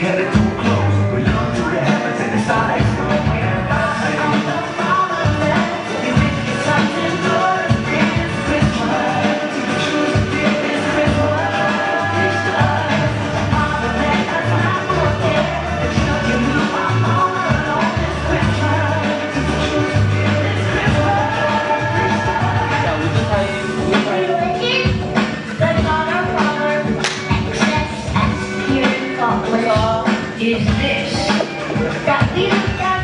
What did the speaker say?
we had it. is this. Got these guys.